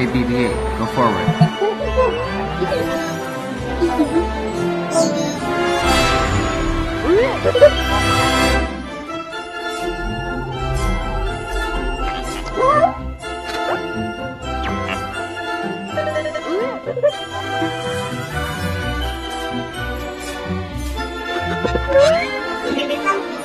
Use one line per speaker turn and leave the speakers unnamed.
Hey BB-8, go forward.